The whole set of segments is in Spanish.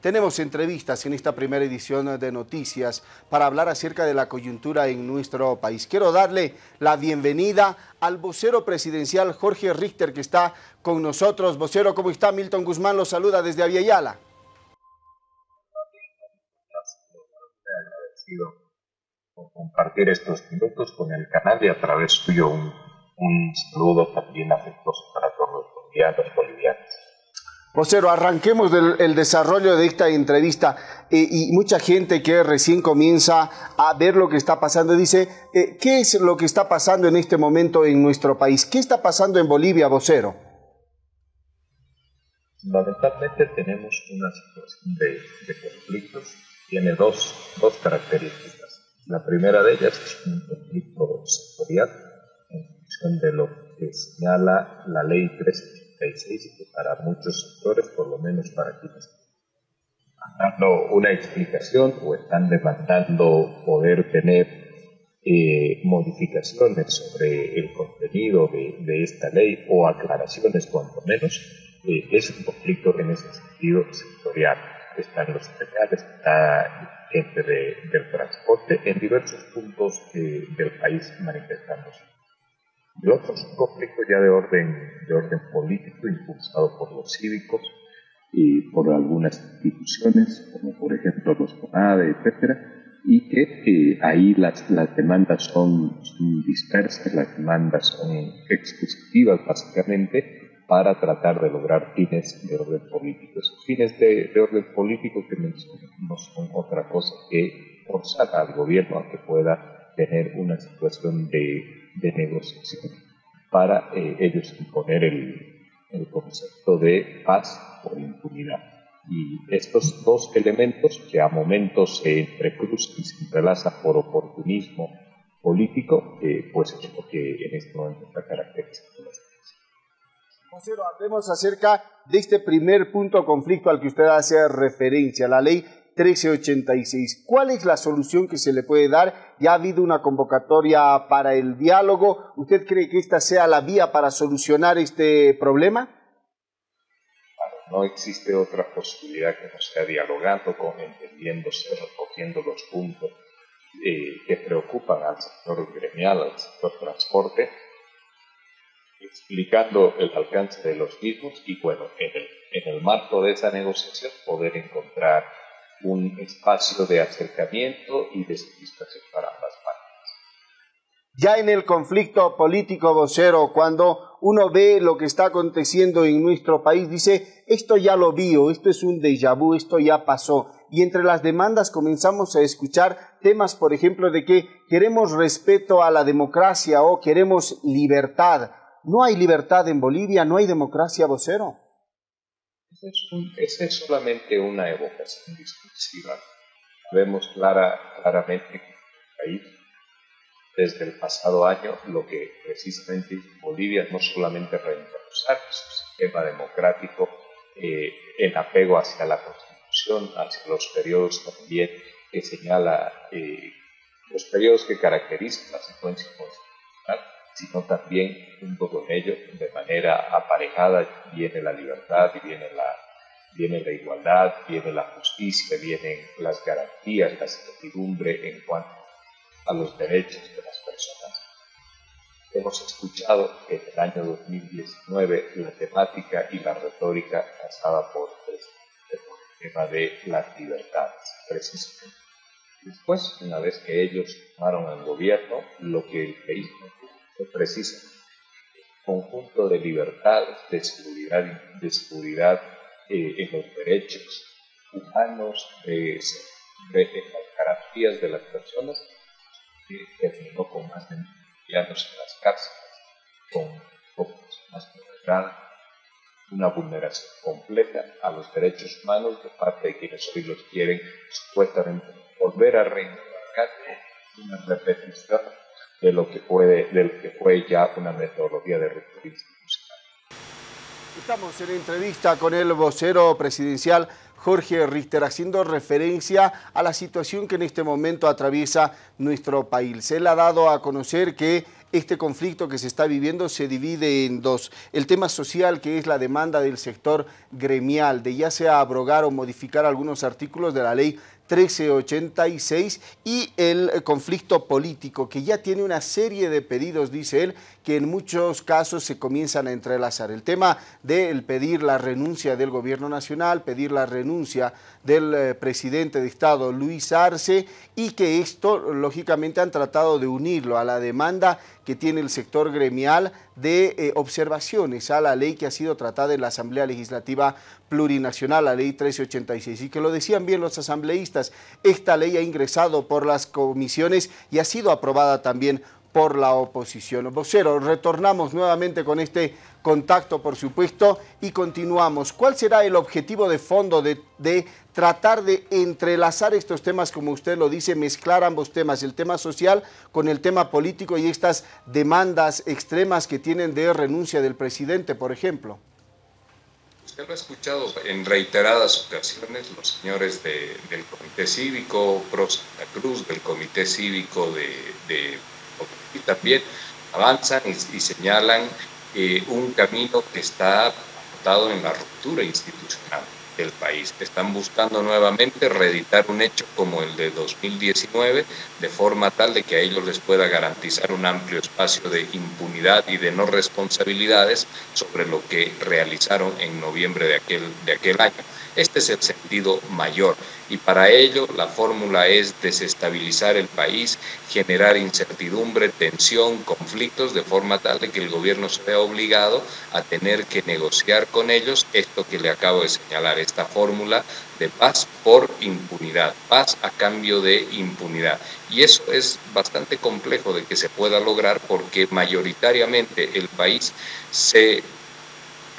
Tenemos entrevistas en esta primera edición de Noticias para hablar acerca de la coyuntura en nuestro país. Quiero darle la bienvenida al vocero presidencial Jorge Richter que está con nosotros. Vocero, ¿cómo está? Milton Guzmán lo saluda desde Aviala. Agradecido por compartir estos minutos con el canal y a través suyo un, un saludo también afectuoso para todos los bolivianos, bolivianos. Vocero, arranquemos del el desarrollo de esta entrevista eh, y mucha gente que recién comienza a ver lo que está pasando dice, eh, ¿qué es lo que está pasando en este momento en nuestro país? ¿Qué está pasando en Bolivia, vocero? Fundamentalmente tenemos una situación de, de conflictos, tiene dos, dos características. La primera de ellas es un conflicto sectorial en función de lo que señala la ley 3 que para muchos sectores, por lo menos para quienes están dando una explicación o están demandando poder tener eh, modificaciones sobre el contenido de, esta ley o aclaraciones cuanto menos, eh, es un conflicto en ese sentido sectorial. Están los especiales, está gente del transporte en diversos puntos eh, del país manifestándose. Y otro es un conflicto ya de orden, de orden político impulsado por los cívicos y por algunas instituciones, como por ejemplo los CONADE, etcétera, y que ahí las, las demandas son, dispersas, las demandas son expositivas básicamente para tratar de lograr fines de orden político. Esos fines de, de orden político que no son otra cosa que forzar al gobierno a que pueda tener una situación de de negociación para eh, ellos imponer el, el, concepto de paz por impunidad. Y estos dos elementos que a momentos se entrecruzan y se entrelazan por oportunismo político, eh, pues es lo que en este momento está caracterizando las José, hablemos acerca de este primer punto conflicto al que usted hace referencia, la ley 1386. ¿Cuál es la solución que se le puede dar? ¿Ya ha habido una convocatoria para el diálogo? ¿Usted cree que esta sea la vía para solucionar este problema? no existe otra posibilidad que no sea dialogando, con, entendiéndose, recogiendo los puntos eh, que preocupan al sector gremial, al sector transporte, explicando el alcance de los mismos y, bueno, en el, en el marco de esa negociación poder encontrar un espacio de acercamiento y de satisfacción para ambas partes. Ya en el conflicto político vocero, cuando uno ve lo que está aconteciendo en nuestro país, dice, esto ya lo vio, esto es un déjà vu, esto ya pasó. Y entre las demandas comenzamos a escuchar temas, por ejemplo, de que queremos respeto a la democracia o queremos libertad. No hay libertad en Bolivia, no hay democracia vocero. Esa es, solamente una evocación discursiva. Vemos clara, claramente que el país, desde el pasado año, lo que precisamente Bolivia no solamente reencauzar su sistema democrático eh, en apego hacia la Constitución, hacia los periodos también que señala, eh, los periodos que caracterizan la secuencia constitucional, sino también junto con ello, de manera aparejada, viene la libertad y viene la, viene la igualdad, viene la justicia, vienen las garantías, la certidumbre en cuanto a los derechos de las personas. Hemos escuchado en el año 2019 la temática y la retórica pasaba por, por el tema de las libertades, precisamente. Después, una vez que ellos tomaron el gobierno, lo que el país precisa. Conjunto de libertades, de seguridad, de seguridad eh, en los derechos humanos, de, las garantías de las personas, que terminó con más de años en las cárceles, con pocos más una vulneración completa a los derechos humanos de parte de quienes hoy los quieren supuestamente volver a reintegrar una repetición de lo que fue, de que fue ya una metodología de recurrir institucional. Estamos en entrevista con el vocero presidencial Jorge Richter, haciendo referencia a la situación que en este momento atraviesa nuestro país. Él ha dado a conocer que este conflicto que se está viviendo se divide en dos. El tema social, que es la demanda del sector gremial, de ya sea abrogar o modificar algunos artículos de la ley 1386 y el conflicto político, que ya tiene una serie de pedidos, dice él, que en muchos casos se comienzan a entrelazar. El tema del pedir la renuncia del gobierno nacional, pedir la renuncia del eh, presidente de Estado, Luis Arce, y que esto, lógicamente, han tratado de unirlo a la demanda que tiene el sector gremial de eh, observaciones a la ley que ha sido tratada en la Asamblea Legislativa Plurinacional, la ley 1386, y que lo decían bien los asambleístas, esta ley ha ingresado por las comisiones y ha sido aprobada también por la oposición. Vocero, retornamos nuevamente con este contacto, por supuesto, y continuamos. ¿Cuál será el objetivo de fondo de, tratar de entrelazar estos temas, como usted lo dice, mezclar ambos temas, el tema social con el tema político y estas demandas extremas que tienen de renuncia del presidente, por ejemplo? Usted lo ha escuchado en reiteradas ocasiones, los señores del Comité Cívico Pro Santa Cruz, del Comité Cívico de y también avanzan y, señalan un camino que está dado en la ruptura institucional del país. Están buscando nuevamente reeditar un hecho como el de 2019 de forma tal de que a ellos les pueda garantizar un amplio espacio de impunidad y de no responsabilidades sobre lo que realizaron en noviembre de aquel, de aquel año. Este es el sentido mayor y para ello la fórmula es desestabilizar el país, generar incertidumbre, tensión, conflictos, de forma tal de que el gobierno se vea obligado a tener que negociar con ellos esto que le acabo de señalar, esta fórmula de paz por impunidad, paz a cambio de impunidad. Y eso es bastante complejo de que se pueda lograr porque mayoritariamente el país se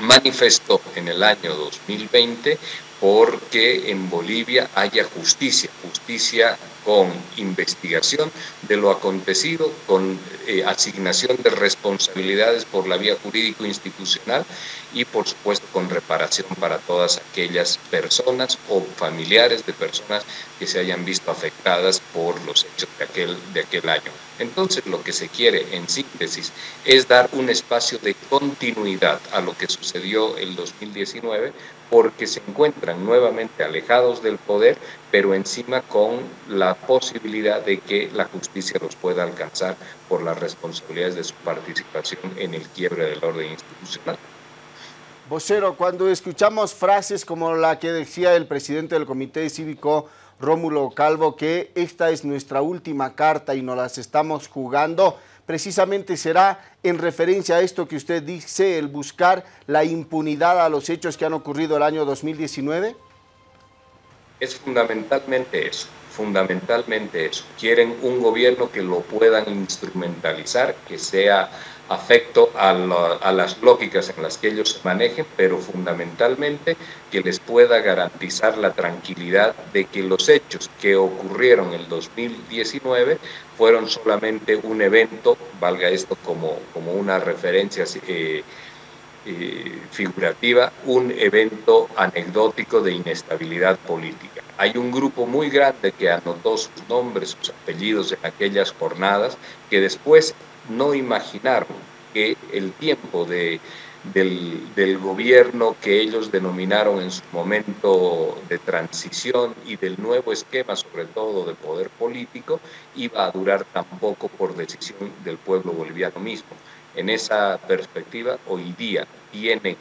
manifestó en el año 2020 porque en Bolivia haya justicia, justicia con investigación de lo acontecido, con eh, asignación de responsabilidades por la vía jurídico-institucional y por supuesto con reparación para todas aquellas personas o familiares de personas que se hayan visto afectadas por los hechos de aquel, de aquel año. Entonces lo que se quiere en síntesis es dar un espacio de continuidad a lo que sucedió el 2019 porque se encuentran nuevamente alejados del poder, pero encima con la posibilidad de que la justicia los pueda alcanzar por las responsabilidades de su participación en el quiebre del orden institucional. Vocero, cuando escuchamos frases como la que decía el presidente del Comité Cívico, Rómulo Calvo, que esta es nuestra última carta y nos las estamos jugando, precisamente será en referencia a esto que usted dice, el buscar la impunidad a los hechos que han ocurrido el año 2019? Es fundamentalmente eso, fundamentalmente eso. Quieren un gobierno que lo puedan instrumentalizar, que sea afecto a, las lógicas en las que ellos se manejen, pero fundamentalmente que les pueda garantizar la tranquilidad de que los hechos que ocurrieron en el 2019 fueron solamente un evento, valga esto como, como una referencia eh, eh, figurativa, un evento anecdótico de inestabilidad política. Hay un grupo muy grande que anotó sus nombres, sus apellidos en aquellas jornadas, que después no imaginaron que el tiempo de, del, del, gobierno que ellos denominaron en su momento de transición y del nuevo esquema, sobre todo de poder político, iba a durar tampoco por decisión del pueblo boliviano mismo. En esa perspectiva, hoy día tienen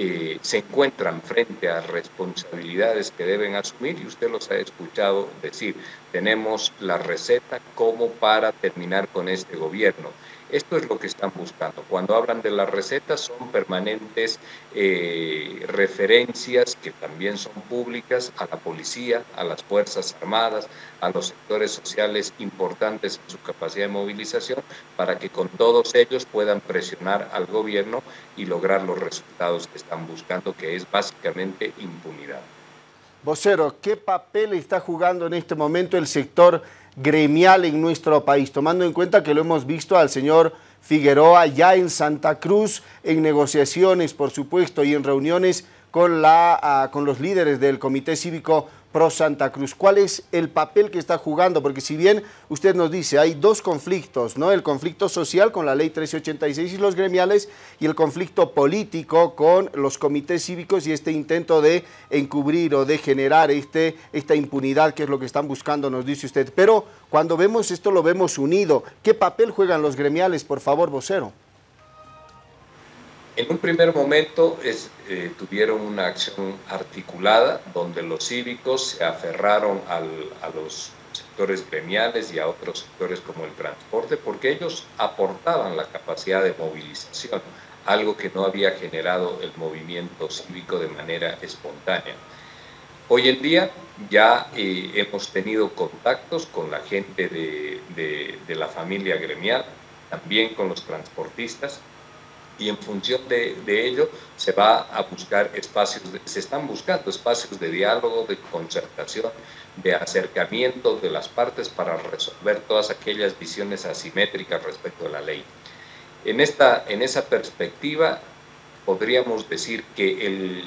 eh, se encuentran frente a responsabilidades que deben asumir y usted los ha escuchado decir, tenemos la receta como para terminar con este gobierno. Esto es lo que están buscando. Cuando hablan de las recetas son permanentes eh, referencias que también son públicas a la policía, a las Fuerzas Armadas, a los sectores sociales importantes en su capacidad de movilización, para que con todos ellos puedan presionar al gobierno y lograr los resultados que están buscando, que es básicamente impunidad. Vocero, ¿qué papel está jugando en este momento el sector gremial en nuestro país, tomando en cuenta que lo hemos visto al señor Figueroa ya en Santa Cruz, en negociaciones, por supuesto, y en reuniones con, la, ah, con los líderes del Comité Cívico Pro Santa Cruz. ¿Cuál es el papel que está jugando? Porque si bien usted nos dice, hay dos conflictos, ¿no? El conflicto social con la ley 1386 y los gremiales y el conflicto político con los comités cívicos y este intento de encubrir o de generar este, esta impunidad que es lo que están buscando, nos dice usted. Pero cuando vemos esto lo vemos unido. ¿Qué papel juegan los gremiales, por favor, vocero? En un primer momento eh, tuvieron una acción articulada donde los cívicos se aferraron a los sectores gremiales y a otros sectores como el transporte porque ellos aportaban la capacidad de movilización, algo que no había generado el movimiento cívico de manera espontánea. Hoy en día ya eh, hemos tenido contactos con la gente de la familia gremial, también con los transportistas, y en función de, ello se va a buscar espacios, se están buscando espacios de diálogo, de concertación, de acercamiento de las partes para resolver todas aquellas visiones asimétricas respecto a la ley. En, esta, en esa perspectiva podríamos decir que el,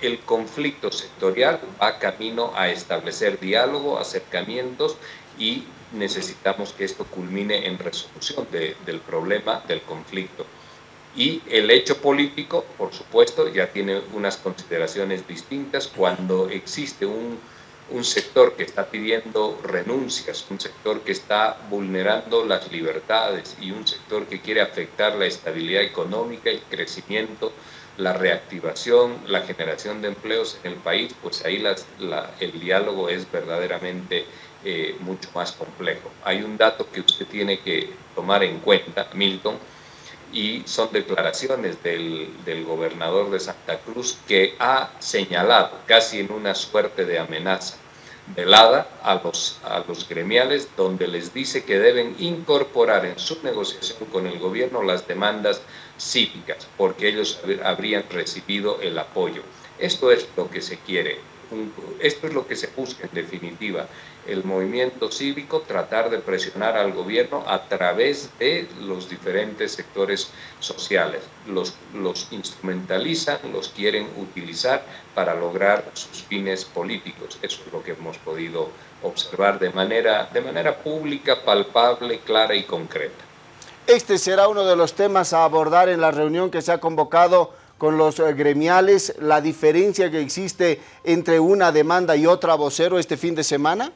el conflicto sectorial va camino a establecer diálogo, acercamientos y necesitamos que esto culmine en resolución del problema del conflicto. Y el hecho político, por supuesto, ya tiene unas consideraciones distintas cuando existe un, sector que está pidiendo renuncias, un sector que está vulnerando las libertades y un sector que quiere afectar la estabilidad económica, el crecimiento, la reactivación, la generación de empleos en el país, pues ahí el diálogo es verdaderamente eh, mucho más complejo. Hay un dato que usted tiene que tomar en cuenta, Milton, y son declaraciones del, del, gobernador de Santa Cruz que ha señalado, casi en una suerte de amenaza velada a los, a los gremiales, donde les dice que deben incorporar en su negociación con el gobierno las demandas cívicas, porque ellos habrían recibido el apoyo. Esto es lo que se quiere, esto es lo que se busca en definitiva, el movimiento cívico, tratar de presionar al gobierno a través de los diferentes sectores sociales. Los, instrumentalizan, los quieren utilizar para lograr sus fines políticos. Eso es lo que hemos podido observar de manera, de manera pública, palpable, clara y concreta. Este será uno de los temas a abordar en la reunión que se ha convocado con los eh, gremiales, la diferencia que existe entre una demanda y otra vocero este fin de semana?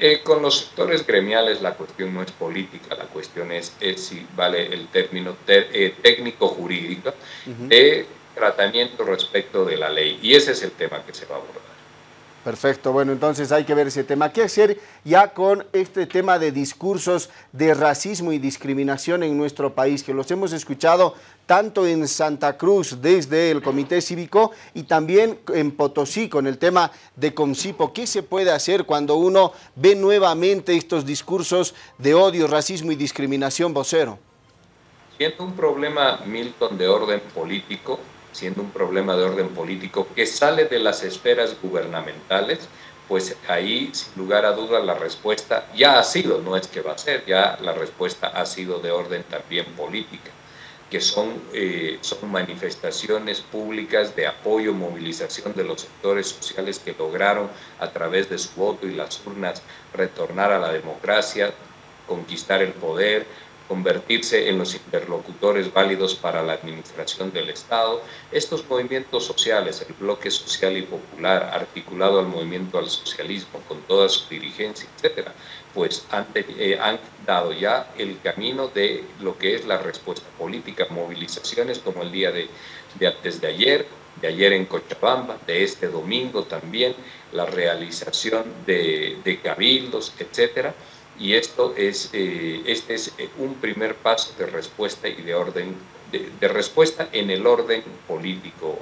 Eh, con los sectores gremiales la cuestión no es política, la cuestión es, si vale el término eh, técnico-jurídico de tratamiento respecto de la ley. Y ese es el tema que se va a abordar. Perfecto, bueno, entonces hay que ver ese tema. ¿Qué hacer ya con este tema de discursos de racismo y discriminación en nuestro país? Que los hemos escuchado tanto en Santa Cruz desde el Comité Cívico y también en Potosí con el tema de Concipo. ¿Qué se puede hacer cuando uno ve nuevamente estos discursos de odio, racismo y discriminación vocero? Siendo un problema, Milton, de orden político, siendo un problema de orden político que sale de las esferas gubernamentales, pues ahí, sin lugar a dudas, la respuesta ya ha sido, no es que va a ser, ya la respuesta ha sido de orden también política, que son, eh, son manifestaciones públicas de apoyo, movilización de los sectores sociales que lograron a través de su voto y las urnas retornar a la democracia, conquistar el poder, convertirse en los interlocutores válidos para la administración del Estado. Estos movimientos sociales, el bloque social y popular articulado al movimiento al socialismo con toda su dirigencia, etcétera, pues han, eh, dado ya el camino de lo que es la respuesta política, movilizaciones como el día de, de antes de ayer, de ayer en Cochabamba, de este domingo también, la realización de, de cabildos, etcétera y esto es, eh, este es eh, un primer paso de respuesta y de orden, de, respuesta en el orden político,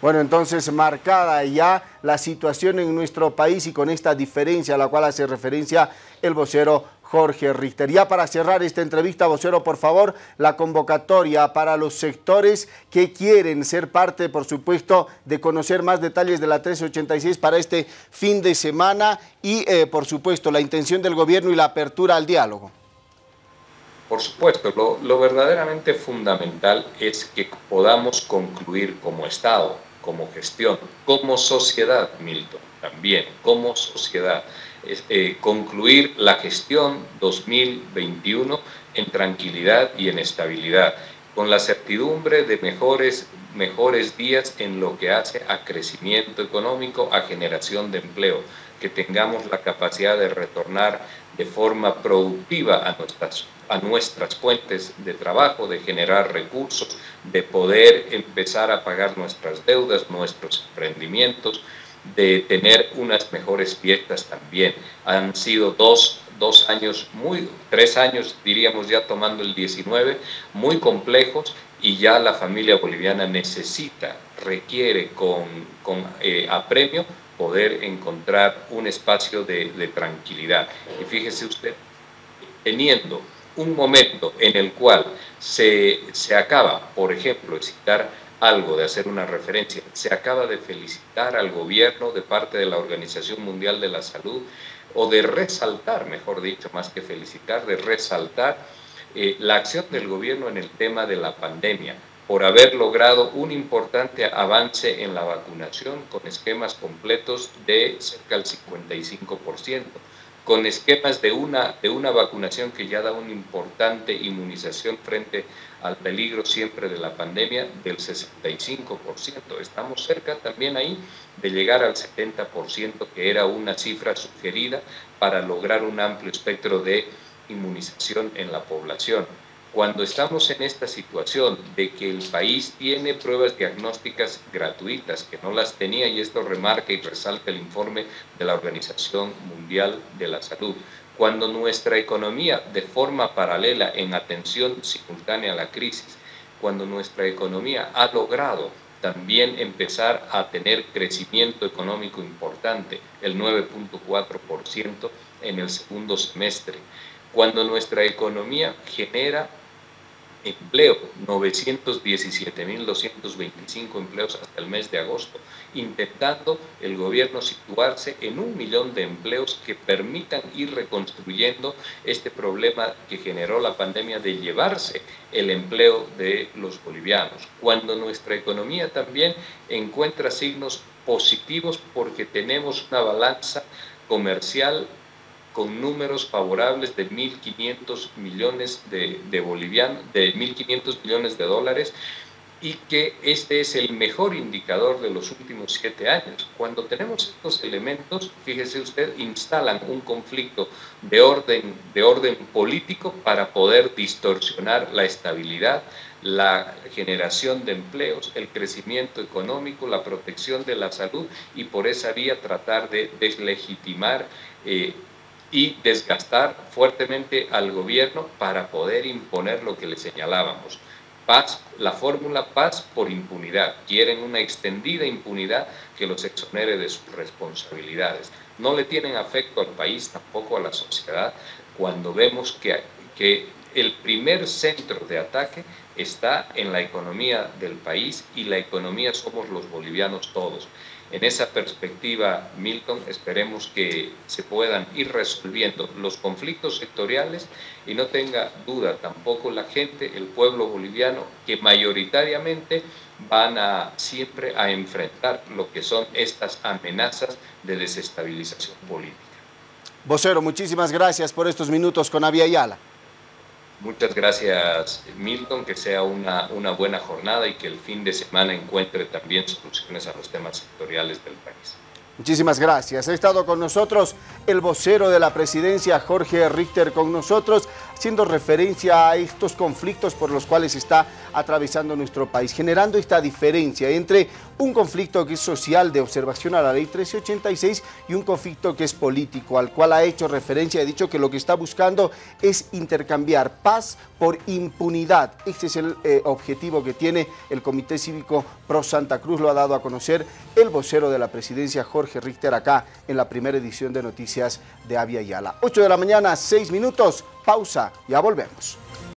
Bueno, entonces marcada ya la situación en nuestro país y con esta diferencia a la cual hace referencia el vocero Jorge Richter. Ya para cerrar esta entrevista, vocero, por favor, la convocatoria para los sectores que quieren ser parte, por supuesto, de conocer más detalles de la 1386 para este fin de semana y, eh, por supuesto, la intención del gobierno y la apertura al diálogo. Por supuesto, lo, lo verdaderamente fundamental es que podamos concluir como Estado, como gestión, como sociedad, Milton, también como sociedad, eh, concluir la gestión 2021 en tranquilidad y en estabilidad, con la certidumbre de mejores, mejores días en lo que hace a crecimiento económico, a generación de empleo, que tengamos la capacidad de retornar de forma productiva a nuestras, a nuestras fuentes de trabajo, de generar recursos, de poder empezar a pagar nuestras deudas, nuestros emprendimientos, de tener unas mejores fiestas también. Han sido dos, dos años, muy, tres años diríamos ya tomando el 19, muy complejos y ya la familia boliviana necesita, requiere con, con eh, apremio poder encontrar un espacio de, de tranquilidad. Y fíjese usted, teniendo un momento en el cual se, se acaba, por ejemplo, citar algo, de hacer una referencia. Se acaba de felicitar al gobierno de parte de la Organización Mundial de la Salud o de resaltar, mejor dicho, más que felicitar, de resaltar eh, la acción del gobierno en el tema de la pandemia por haber logrado un importante avance en la vacunación con esquemas completos de cerca del 55% con esquemas de una, de una vacunación que ya da una importante inmunización frente al peligro siempre de la pandemia del 65%. Estamos cerca también ahí de llegar al 70%, que era una cifra sugerida para lograr un amplio espectro de inmunización en la población. Cuando estamos en esta situación de que el país tiene pruebas diagnósticas gratuitas, que no las tenía, y esto remarca y resalta el informe de la Organización Mundial de la Salud, cuando nuestra economía de forma paralela en atención simultánea a la crisis, cuando nuestra economía ha logrado también empezar a tener crecimiento económico importante, el 9.4% en el segundo semestre, cuando nuestra economía genera empleo, 917.225 empleos hasta el mes de agosto, intentando el gobierno situarse en un millón de empleos que permitan ir reconstruyendo este problema que generó la pandemia de llevarse el empleo de los bolivianos. Cuando nuestra economía también encuentra signos positivos porque tenemos una balanza comercial con números favorables de 1.500 millones de, bolivianos, de 1.500 millones de dólares, y que este es el mejor indicador de los últimos siete años. Cuando tenemos estos elementos, fíjese usted, instalan un conflicto de orden, de orden político para poder distorsionar la estabilidad, la generación de empleos, el crecimiento económico, la protección de la salud y por esa vía tratar de deslegitimar eh, y desgastar fuertemente al gobierno para poder imponer lo que le señalábamos. Paz, la fórmula paz por impunidad. Quieren una extendida impunidad que los exonere de sus responsabilidades. No le tienen afecto al país, tampoco a la sociedad, cuando vemos que, que el primer centro de ataque está en la economía del país y la economía somos los bolivianos todos. En esa perspectiva, Milton, esperemos que se puedan ir resolviendo los conflictos sectoriales y no tenga duda tampoco la gente, el pueblo boliviano, que mayoritariamente van a siempre a enfrentar lo que son estas amenazas de desestabilización política. Vocero, muchísimas gracias por estos minutos con Avia Ayala. Muchas gracias, Milton, que sea una, una buena jornada y que el fin de semana encuentre también soluciones a los temas sectoriales del país. Muchísimas gracias. Ha estado con nosotros el vocero de la presidencia, Jorge Richter, con nosotros, haciendo referencia a estos conflictos por los cuales está atravesando nuestro país, generando esta diferencia entre un conflicto que es social de observación a la ley 1386 y un conflicto que es político, al cual ha hecho referencia, ha dicho que lo que está buscando es intercambiar paz por impunidad. Este es el eh, objetivo que tiene el Comité Cívico Pro Santa Cruz, lo ha dado a conocer el vocero de la presidencia, Jorge Richter, acá en la primera edición de Noticias de Avia Yala. 8 de la mañana, 6 minutos, pausa, ya volvemos.